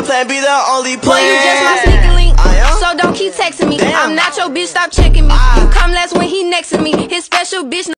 the plan B, the only Boy, plan. you just my sneaky link. Ah, so don't keep texting me. Damn. I'm not your bitch, stop checking me. Ah. You come last when he next to me. His special bitch.